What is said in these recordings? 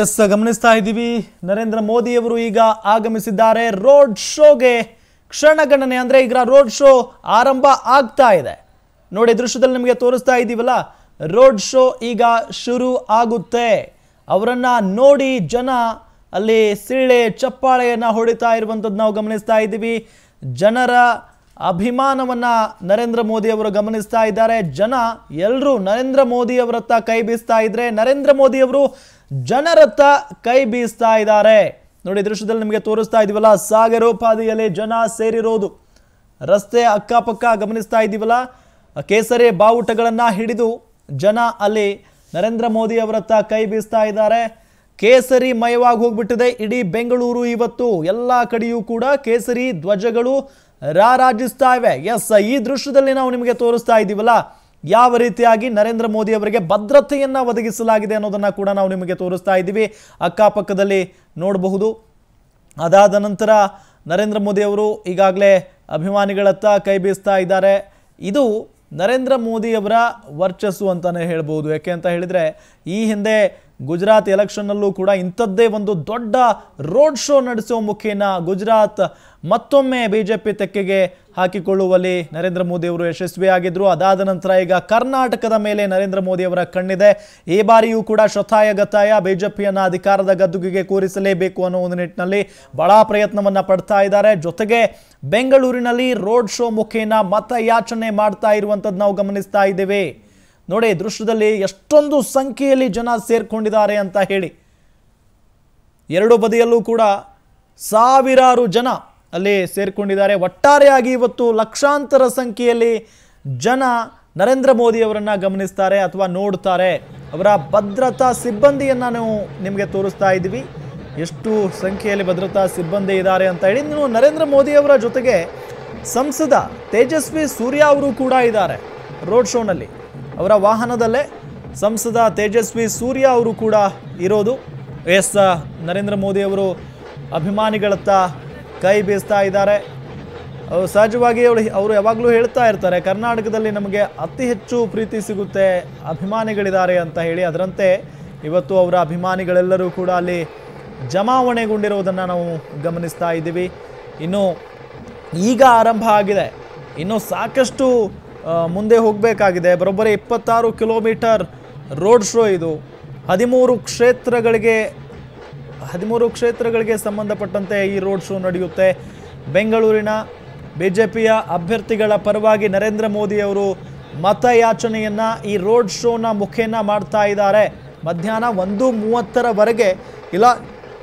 S, ಗಮನಿಸ್ತಾ ಇದ್ದೀವಿ. ನರೇಂದ್ರ ಮೋದಿಯವರು ಈಗ ಆಗಮಿಸಿದ್ದಾರೆ. ರೋಡ್ ಶೋಗೆ ಕ್ಷಣಗಣನೆ ಅಂದರೆ ಈಗ ರೋಡ್ ಶೋ ಆರಂಭ ಆಗ್ತಾ ಇದೆ. ನೋಡಿ, ದೃಶ್ಯದಲ್ಲಿ ನಿಮಗೆ ತೋರಿಸ್ತಾ ಇದ್ದೀವಲ್ಲ, ರೋಡ್ ಶೋ ಈಗ ಶುರು ಆಗುತ್ತೆ. ಅವರನ್ನು ನೋಡಿ ಜನ ಅಲ್ಲಿ ಸಿಳ್ಳೆ ಚಪ್ಪಾಳೆಯನ್ನು ಹೊಡಿತಾ ಇರುವಂಥದ್ದು ನಾವು ಗಮನಿಸ್ತಾ ಇದ್ದೀವಿ. ಜನರ ಅಭಿಮಾನವನ್ನ ನರೇಂದ್ರ ಮೋದಿ ಅವರು ಗಮನಿಸ್ತಾ ಇದ್ದಾರೆ. ಜನ ಎಲ್ಲರೂ ನರೇಂದ್ರ ಮೋದಿ ಅವರತ್ತ ಕೈ ಬೀಸ್ತಾ ಇದ್ರೆ ನರೇಂದ್ರ ಮೋದಿ ಅವರು ಜನರತ್ತ ಕೈ ಬೀಸ್ತಾ ಇದ್ದಾರೆ. ನೋಡಿ, ದೃಶ್ಯದಲ್ಲಿ ನಿಮಗೆ ತೋರಿಸ್ತಾ ಇದೀವಲ್ಲ ಸಾಗರೋಪಾದಿಯಲ್ಲಿ ಜನ ಸೇರಿರೋದು. ರಸ್ತೆ ಅಕ್ಕಪಕ್ಕ ಗಮನಿಸ್ತಾ ಇದ್ದೀವಲ್ಲ ಕೇಸರಿ ಬಾವುಟಗಳನ್ನು ಹಿಡಿದು ಜನ ಅಲ್ಲಿ ನರೇಂದ್ರ ಮೋದಿ ಅವರತ್ತ ಕೈ ಬೀಸ್ತಾ ಇದ್ದಾರೆ. ಕೇಸರಿ ಮಯವಾಗಿ ಹೋಗ್ಬಿಟ್ಟಿದೆ, ಇಡೀ ಬೆಂಗಳೂರು ಇವತ್ತು. ಎಲ್ಲ ಕಡೆಯೂ ಕೂಡ ಕೇಸರಿ ಧ್ವಜಗಳು ರಾರಾಜಿಸ್ತಾ ಇವೆ. ಎಸ್ ಈ ದೃಶ್ಯದಲ್ಲಿ ನಾವು ನಿಮಗೆ ತೋರಿಸ್ತಾ ಇದ್ದೀವಲ್ಲ, ಯಾವ ರೀತಿಯಾಗಿ ನರೇಂದ್ರ ಮೋದಿ ಅವರಿಗೆ ಭದ್ರತೆಯನ್ನು ಒದಗಿಸಲಾಗಿದೆ ಅನ್ನೋದನ್ನ ಕೂಡ ನಾವು ನಿಮಗೆ ತೋರಿಸ್ತಾ ಇದ್ದೀವಿ. ಅಕ್ಕಪಕ್ಕದಲ್ಲಿ ನೋಡಬಹುದು. ಅದಾದ ನಂತರ ನರೇಂದ್ರ ಮೋದಿ ಅವರು ಈಗಾಗಲೇ ಅಭಿಮಾನಿಗಳತ್ತ ಕೈ ಬೀಸ್ತಾ ಇದ್ದಾರೆ. ಇದು ನರೇಂದ್ರ ಮೋದಿಯವರ ವರ್ಚಸ್ಸು ಅಂತಲೇ ಹೇಳ್ಬೋದು ಯಾಕೆ ಅಂತ ಹೇಳಿದರೆ, ಈ ಹಿಂದೆ ಗುಜರಾತ್ ಎಲೆಕ್ಷನ್ನಲ್ಲೂ ಕೂಡ ಇಂಥದ್ದೇ ಒಂದು ದೊಡ್ಡ ರೋಡ್ ಶೋ ನಡೆಸುವ ಮುಖೇನ ಗುಜರಾತ್ ಮತ್ತೊಮ್ಮೆ ಬಿ ಜೆ ಪಿ ತೆಕ್ಕೆಗೆ ಹಾಕಿಕೊಳ್ಳುವಲ್ಲಿ ನರೇಂದ್ರ ಮೋದಿಯವರು ಯಶಸ್ವಿಯಾಗಿದ್ದರು ಅದಾದ ನಂತರ ಈಗ ಕರ್ನಾಟಕದ ಮೇಲೆ ನರೇಂದ್ರ ಮೋದಿಯವರ ಕಣ್ಣಿದೆ. ಈ ಬಾರಿಯೂ ಕೂಡ ಶತಾಯ ಗತಾಯ ಬಿ ಜೆ ಪಿಯನ್ನು ಅಧಿಕಾರದ ಗದ್ದುಗೆಗೆ ಕೂರಿಸಲೇಬೇಕು ಅನ್ನೋ ಒಂದು ನಿಟ್ಟಿನಲ್ಲಿ ಬಹಳ ಪ್ರಯತ್ನವನ್ನು ಪಡ್ತಾ ಇದ್ದಾರೆ. ಜೊತೆಗೆ ಬೆಂಗಳೂರಿನಲ್ಲಿ ರೋಡ್ ಶೋ ಮುಖೇನ ಮತಯಾಚನೆ ಮಾಡ್ತಾ ಇರುವಂಥದ್ದು ನಾವು ಗಮನಿಸ್ತಾ ಇದ್ದೇವೆ. ನೋಡಿ, ದೃಶ್ಯದಲ್ಲಿ ಎಷ್ಟೊಂದು ಸಂಖ್ಯೆಯಲ್ಲಿ ಜನ ಸೇರಿಕೊಂಡಿದ್ದಾರೆ ಅಂತ ಹೇಳಿ. ಎರಡು ಬದಿಯಲ್ಲೂ ಕೂಡ ಸಾವಿರಾರು ಜನ ಅಲ್ಲಿ ಸೇರಿಕೊಂಡಿದ್ದಾರೆ. ಒಟ್ಟಾರೆಯಾಗಿ ಇವತ್ತು ಲಕ್ಷಾಂತರ ಸಂಖ್ಯೆಯಲ್ಲಿ ಜನ ನರೇಂದ್ರ ಮೋದಿಯವರನ್ನು ಗಮನಿಸ್ತಾರೆ ಅಥವಾ ನೋಡ್ತಾರೆ. ಅವರ ಭದ್ರತಾ ಸಿಬ್ಬಂದಿಯನ್ನು ನಾವು ನಿಮಗೆ ತೋರಿಸ್ತಾ ಇದ್ದೀವಿ. ಎಷ್ಟು ಸಂಖ್ಯೆಯಲ್ಲಿ ಭದ್ರತಾ ಸಿಬ್ಬಂದಿ ಇದ್ದಾರೆ ಅಂತ ಹೇಳಿ. ನೀವು ನರೇಂದ್ರ ಮೋದಿ ಅವರ ಜೊತೆಗೆ ಸಂಸದ ತೇಜಸ್ವಿ ಸೂರ್ಯ ಅವರು ಕೂಡ ಇದ್ದಾರೆ ರೋಡ್ ಶೋನಲ್ಲಿ. ಅವರ ವಾಹನದಲ್ಲೇ ಸಂಸದ ತೇಜಸ್ವಿ ಸೂರ್ಯ ಅವರು ಕೂಡ ಇರೋದು. ಎಸ್, ನರೇಂದ್ರ ಮೋದಿ ಅವರು ಅಭಿಮಾನಿಗಳತ್ತ ಕೈ ಬೀಸ್ತಾ ಇದ್ದಾರೆ. ಸಹಜವಾಗಿ ಅವಳು ಅವರು ಯಾವಾಗಲೂ ಹೇಳ್ತಾ ಇರ್ತಾರೆ, ಕರ್ನಾಟಕದಲ್ಲಿ ನಮಗೆ ಅತಿ ಹೆಚ್ಚು ಪ್ರೀತಿ ಸಿಗುತ್ತೆ ಅಭಿಮಾನಿಗಳಿದ್ದಾರೆ ಅಂತ ಹೇಳಿ. ಅದರಂತೆ ಇವತ್ತು ಅವರ ಅಭಿಮಾನಿಗಳೆಲ್ಲರೂ ಕೂಡ ಅಲ್ಲಿ ಜಮಾವಣೆಗೊಂಡಿರುವುದನ್ನು ನಾವು ಗಮನಿಸ್ತಾ ಇದ್ದೀವಿ. ಇನ್ನು ಈಗ ಆರಂಭ ಆಗಿದೆ. ಇನ್ನು ಸಾಕಷ್ಟು ಮುಂದೆ ಹೋಗಬೇಕಾಗಿದೆ. ಬರೋಬ್ಬರಿ ಇಪ್ಪತ್ತಾರು ಕಿಲೋಮೀಟರ್ ರೋಡ್ ಶೋ ಇದು. ಹದಿಮೂರು ಕ್ಷೇತ್ರಗಳಿಗೆ ಹದಿಮೂರು ಕ್ಷೇತ್ರಗಳಿಗೆ ಸಂಬಂಧಪಟ್ಟಂತೆ ಈ ರೋಡ್ ಶೋ ನಡೆಯುತ್ತೆ. ಬೆಂಗಳೂರಿನ ಬಿ ಜೆ ಪಿಯ ಅಭ್ಯರ್ಥಿಗಳ ಪರವಾಗಿ ನರೇಂದ್ರ ಮೋದಿಯವರು ಮತಯಾಚನೆಯನ್ನು ಈ ರೋಡ್ ಶೋನ ಮುಖೇನ ಮಾಡ್ತಾ ಇದ್ದಾರೆ. ಮಧ್ಯಾಹ್ನ ಒಂದು ಮೂವತ್ತರವರೆಗೆ ಇಲ್ಲ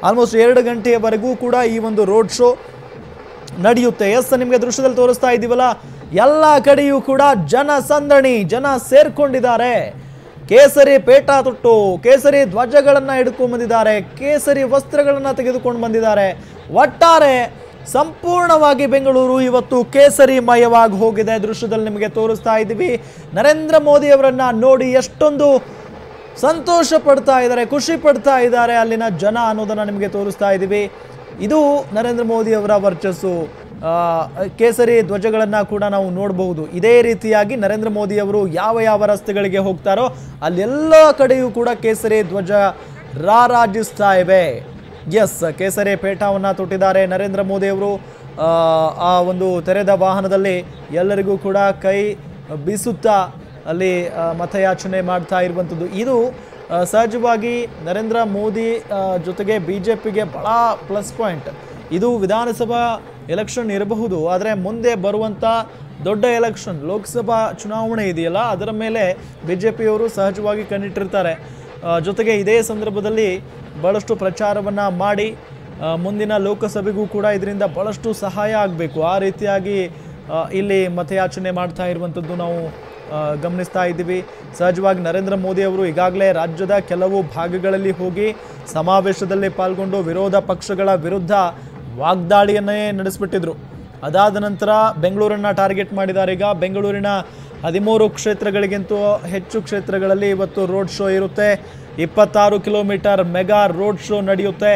ಆಲ್ಮೋಸ್ಟ್ ಎರಡು ಗಂಟೆಯವರೆಗೂ ಕೂಡ ಈ ಒಂದು ರೋಡ್ ಶೋ ನಡೆಯುತ್ತೆ. ಎಸ್ ನಿಮಗೆ ದೃಶ್ಯದಲ್ಲಿ ತೋರಿಸ್ತಾ ಇದ್ದೀವಲ್ಲ ಎಲ್ಲ ಕಡೆಯೂ ಕೂಡ ಜನ ಸಂದಣಿ ಜನ ಸೇರ್ಕೊಂಡಿದ್ದಾರೆ. ಕೇಸರಿ ಪೇಟ ತೊಟ್ಟು, ಕೇಸರಿ ಧ್ವಜಗಳನ್ನು ಹಿಡ್ಕೊಂಡು ಬಂದಿದ್ದಾರೆ, ಕೇಸರಿ ವಸ್ತ್ರಗಳನ್ನು ತೆಗೆದುಕೊಂಡು ಬಂದಿದ್ದಾರೆ. ಒಟ್ಟಾರೆ ಸಂಪೂರ್ಣವಾಗಿ ಬೆಂಗಳೂರು ಇವತ್ತು ಕೇಸರಿ ಮಯವಾಗಿ ಹೋಗಿದೆ. ದೃಶ್ಯದಲ್ಲಿ ನಿಮಗೆ ತೋರಿಸ್ತಾ ಇದ್ದೀವಿ. ನರೇಂದ್ರ ಮೋದಿ ಅವರನ್ನ ನೋಡಿ ಎಷ್ಟೊಂದು ಸಂತೋಷ ಪಡ್ತಾ ಇದ್ದಾರೆ, ಖುಷಿ ಪಡ್ತಾ ಇದ್ದಾರೆ ಅಲ್ಲಿನ ಜನ ಅನ್ನೋದನ್ನ ನಿಮಗೆ ತೋರಿಸ್ತಾ ಇದ್ದೀವಿ. ಇದು ನರೇಂದ್ರ ಮೋದಿ ಅವರ ವರ್ಚಸ್ಸು. ಕೇಸರಿ ಧ್ವಜಗಳನ್ನು ಕೂಡ ನಾವು ನೋಡಬಹುದು. ಇದೇ ರೀತಿಯಾಗಿ ನರೇಂದ್ರ ಮೋದಿಯವರು ಯಾವ ಯಾವ ರಸ್ತೆಗಳಿಗೆ ಹೋಗ್ತಾರೋ ಅಲ್ಲೆಲ್ಲ ಕಡೆಯೂ ಕೂಡ ಕೇಸರಿ ಧ್ವಜ ರಾರಾಜಿಸ್ತಾ ಇವೆ. ಎಸ್ ಕೇಸರಿ ಪೇಟವನ್ನು ತೊಟ್ಟಿದ್ದಾರೆ ನರೇಂದ್ರ ಮೋದಿಯವರು ಆ, ಒಂದು ತೆರೆದ ವಾಹನದಲ್ಲಿ ಎಲ್ಲರಿಗೂ ಕೂಡ ಕೈ ಬೀಸುತ್ತಾ ಅಲ್ಲಿ ಮತಯಾಚನೆ ಮಾಡ್ತಾ ಇರುವಂಥದ್ದು. ಇದು ಸಹಜವಾಗಿ ನರೇಂದ್ರ ಮೋದಿ ಜೊತೆಗೆ ಬಿ ಜೆ ಪಿಗೆ ಭಾಳ ಪ್ಲಸ್ ಪಾಯಿಂಟ್. ಇದು ವಿಧಾನಸಭಾ ಎಲೆಕ್ಷನ್ ಇರಬಹುದು, ಆದರೆ ಮುಂದೆ ಬರುವಂಥ ದೊಡ್ಡ ಎಲೆಕ್ಷನ್ ಲೋಕಸಭಾ ಚುನಾವಣೆ ಇದೆಯಲ್ಲ, ಅದರ ಮೇಲೆ ಬಿ ಜೆ ಪಿಯವರು ಸಹಜವಾಗಿ ಕಣ್ಣಿಟ್ಟಿರ್ತಾರೆ. ಜೊತೆಗೆ ಇದೇ ಸಂದರ್ಭದಲ್ಲಿ ಭಾಳಷ್ಟು ಪ್ರಚಾರವನ್ನು ಮಾಡಿ ಮುಂದಿನ ಲೋಕಸಭೆಗೂ ಕೂಡ ಇದರಿಂದ ಭಾಳಷ್ಟು ಸಹಾಯ ಆಗಬೇಕು. ಆ ರೀತಿಯಾಗಿ ಇಲ್ಲಿ ಮತಯಾಚನೆ ಮಾಡ್ತಾ ಇರುವಂಥದ್ದು ನಾವು ಗಮನಿಸ್ತಾ ಇದ್ದೀವಿ. ಸಹಜವಾಗಿ ನರೇಂದ್ರ ಮೋದಿ ಅವರು ಈಗಾಗಲೇ ರಾಜ್ಯದ ಕೆಲವು ಭಾಗಗಳಲ್ಲಿ ಹೋಗಿ ಸಮಾವೇಶದಲ್ಲಿ ಪಾಲ್ಗೊಂಡು ವಿರೋಧ ಪಕ್ಷಗಳ ವಿರುದ್ಧ ವಾಗ್ದಾಳಿಯನ್ನೇ ನಡೆಸಿಬಿಟ್ಟಿದ್ರು. ಅದಾದ ನಂತರ ಬೆಂಗಳೂರನ್ನು ಟಾರ್ಗೆಟ್ ಮಾಡಿದ್ದಾರೆ. ಈಗ ಬೆಂಗಳೂರಿನ ಹದಿಮೂರು ಕ್ಷೇತ್ರಗಳಿಗಿಂತೂ ಹೆಚ್ಚು ಕ್ಷೇತ್ರಗಳಲ್ಲಿ ಇವತ್ತು ರೋಡ್ ಶೋ ಇರುತ್ತೆ. ಇಪ್ಪತ್ತಾರು ಕಿಲೋಮೀಟರ್ ಮೆಗಾ ರೋಡ್ ಶೋ ನಡೆಯುತ್ತೆ.